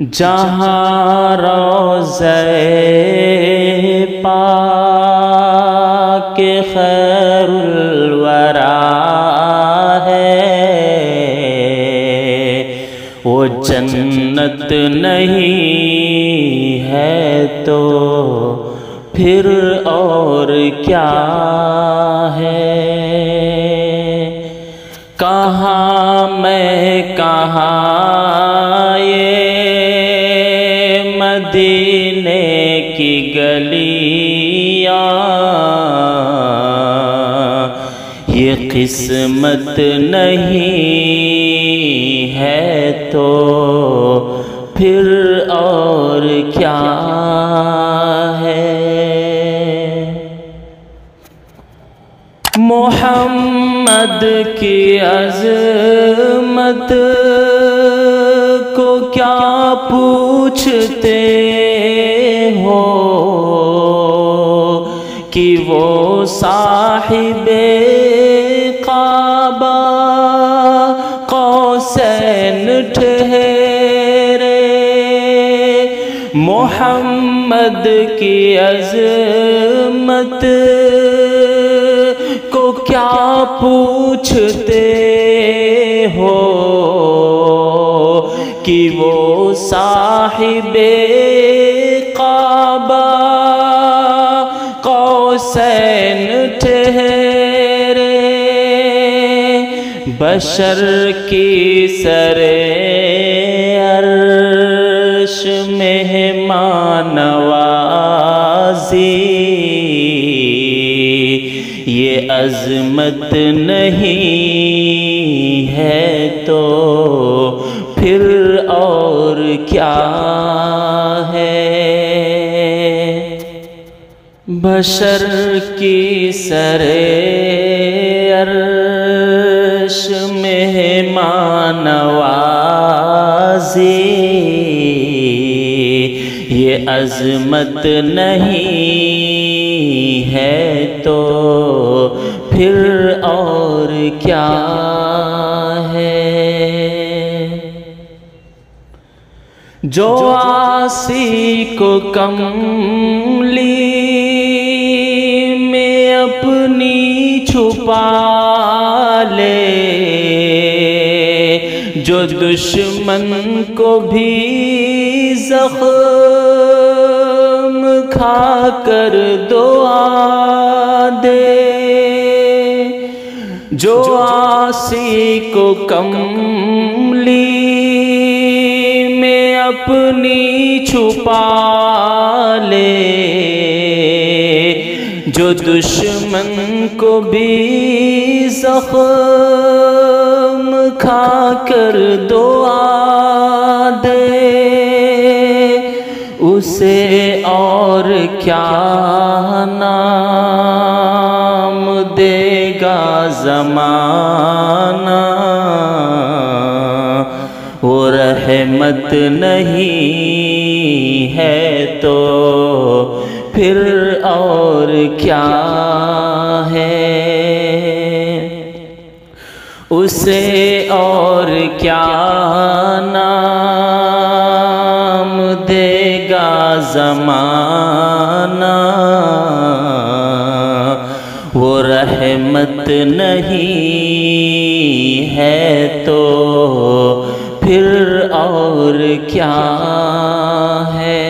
जहाँ रोज़े पाक खैरुलवरा है वो जन्नत नहीं है तो फिर और क्या है? कहाँ मैं, कहाँ ये मदीने की गलियाँ? ये किस्मत नहीं है तो फिर और क्या मोहम्मद की अजमत को क्या पूछते हो? कि वो साहिबे काबा कौसैन ठहरे मोहम्मद की अजमत पूछते हो कि वो साहिबे काबा कौसैन ठहरे बशर की सरे अर्श मेहमानवाजी अजमत नहीं है तो फिर और क्या है? बशर की सरे अर्श मेहमानवाजी ये अजमत नहीं है तो फिर और क्या है? जो आसी को कमली में अपनी छुपा ले जो दुश्मन को भी जख्म खा कर दुआ दे। जो आसी को कमली में अपनी छुपा ले, जो दुश्मन को भी जख्म खा कर दुआ दे, उसे और क्या देगा जमाना, वो रहमत नहीं है तो फिर और क्या है? उसे और क्या नाम देगा जमाना? रहमत नहीं है तो फिर और क्या है?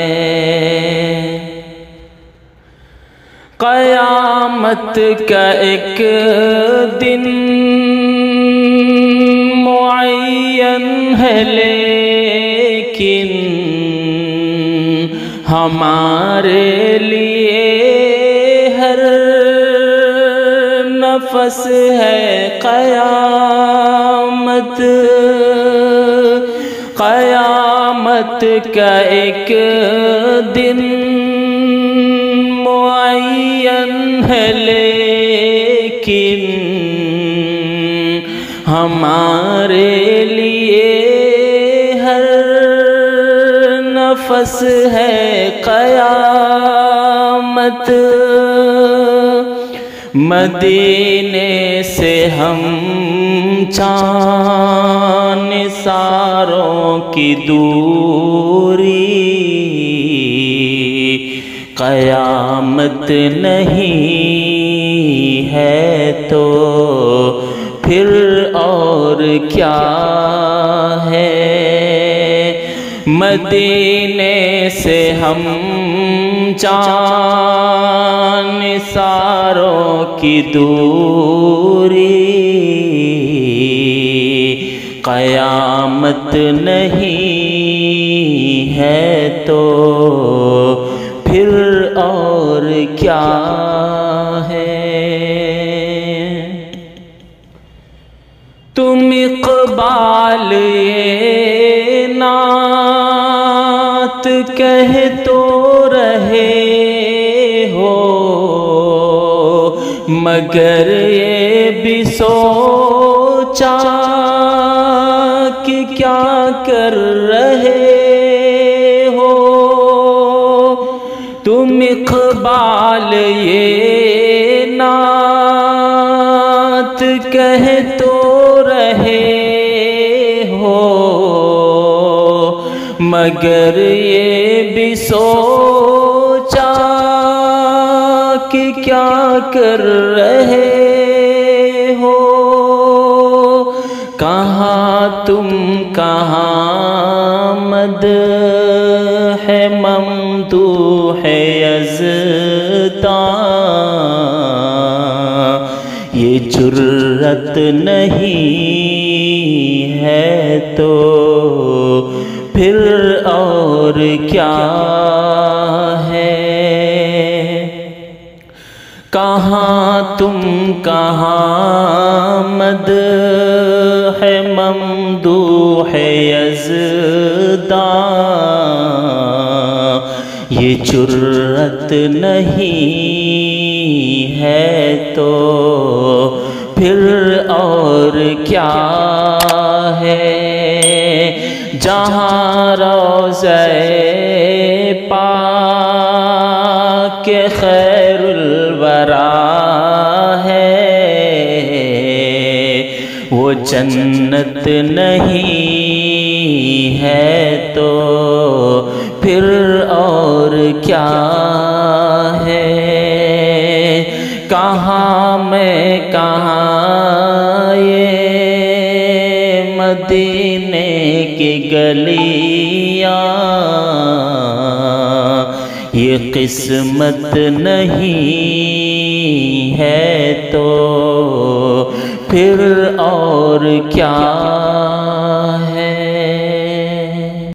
कयामत का एक दिन मुअय्यन है, लेकिन हमारे लिए नफस है कयामत कयामत का एक दिन मुअय्यन है लेकिन हमारे लिए हर नफस है कयामत मदीने से हम चान सारों की दूरी। कयामत नहीं है तो फिर और क्या मदीने से हम चान सारों की दूरी। कयामत नहीं है तो फिर और क्या है? तुम इकबाल ये नात कह तो रहे हो, मगर ये भी सोचा कि क्या कर रहे हो। तुम इकबाल ये मगर ये भी सोचा कि क्या कर रहे हो? कहाँ तुम, कहाँ मद है? मम ममदू है अजता। ये जुर्रत नहीं है तो क्या है? कहाँ तुम, कहाँ मद है? ममदू है यजदा। ये जुर्रत नहीं है तो फिर और क्या जहाँ रोज़े पाक खैरुल वरा है, वो जन्नत नहीं है तो फिर और क्या है? कहाँ मैं, कहाँ गलियाँ ये किस्मत नहीं है तो फिर और क्या?